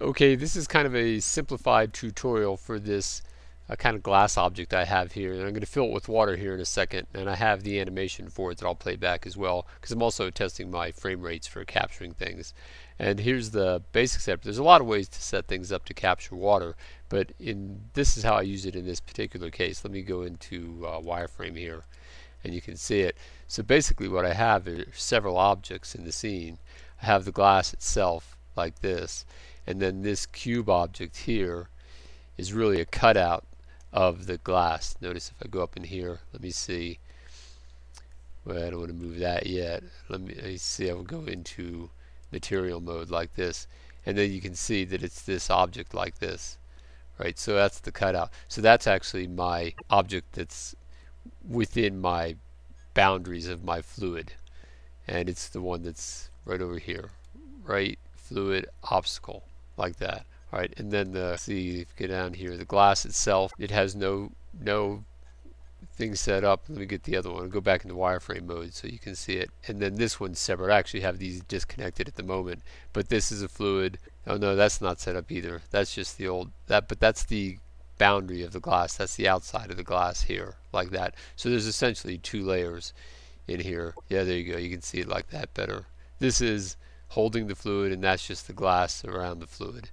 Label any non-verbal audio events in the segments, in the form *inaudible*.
Okay, this is kind of a simplified tutorial for this uh, kind of glass object I have here. And I'm going to fill it with water here in a second. And I have the animation for it that I'll play back as well because I'm also testing my frame rates for capturing things. And here's the basic setup. There's a lot of ways to set things up to capture water, but in this is how I use it in this particular case. Let me go into uh, wireframe here and you can see it. So basically what I have are several objects in the scene. I have the glass itself like this and then this cube object here is really a cutout of the glass. Notice if I go up in here let me see. Well I don't want to move that yet. Let me, let me see I will go into material mode like this. And then you can see that it's this object like this right? So that's the cutout. So that's actually my object that's within my boundaries of my fluid. And it's the one that's right over here right? Fluid obstacle like that. All right, and then the see if you get down here, the glass itself, it has no no thing set up. Let me get the other one. Go back into wireframe mode so you can see it. And then this one's separate. I actually have these disconnected at the moment, but this is a fluid. Oh no, that's not set up either. That's just the old that, but that's the boundary of the glass. That's the outside of the glass here, like that. So there's essentially two layers in here. Yeah, there you go. You can see it like that better. This is holding the fluid and that's just the glass around the fluid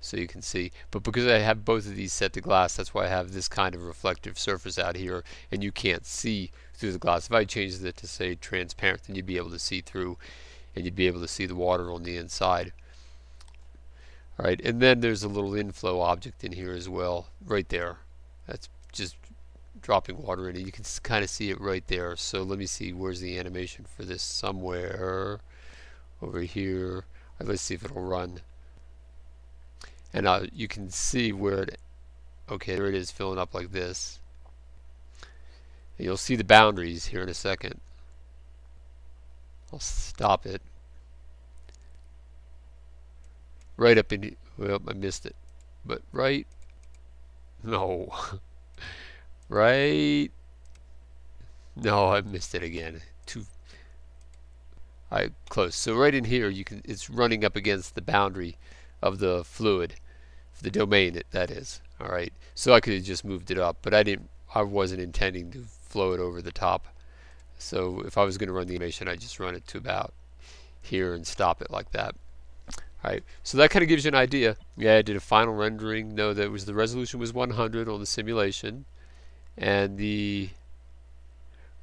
so you can see. But because I have both of these set to glass that's why I have this kind of reflective surface out here and you can't see through the glass. If I changed it to say transparent then you'd be able to see through and you'd be able to see the water on the inside. Alright and then there's a little inflow object in here as well right there. That's just dropping water in it. You can kind of see it right there. So let me see where's the animation for this? Somewhere over here. Let's see if it'll run. And uh, you can see where it, okay, there it is filling up like this. And you'll see the boundaries here in a second. I'll stop it. Right up in, well, I missed it. But right, no. *laughs* right, no, I missed it again. Too Alright, close. So right in here, you can it's running up against the boundary of the fluid, the domain that is. Alright, so I could have just moved it up, but I didn't. I wasn't intending to flow it over the top. So if I was going to run the animation, I'd just run it to about here and stop it like that. Alright, so that kind of gives you an idea. Yeah, I did a final rendering. No, that was the resolution was 100 on the simulation, and the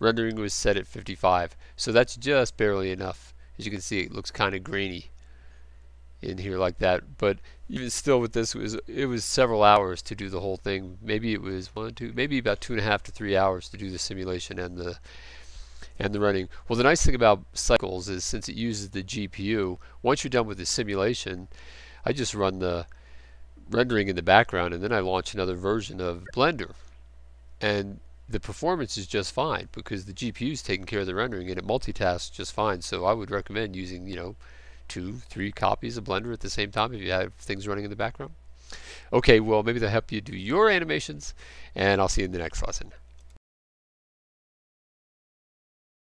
rendering was set at 55 so that's just barely enough. As you can see it looks kind of grainy in here like that but even still with this it was it was several hours to do the whole thing. Maybe it was one two maybe about two and a half to three hours to do the simulation and the and the running. Well the nice thing about cycles is since it uses the GPU once you're done with the simulation I just run the rendering in the background and then I launch another version of Blender. And the performance is just fine because the GPU is taking care of the rendering and it multitasks just fine. So I would recommend using, you know, two, three copies of Blender at the same time if you have things running in the background. Okay, well, maybe they'll help you do your animations, and I'll see you in the next lesson.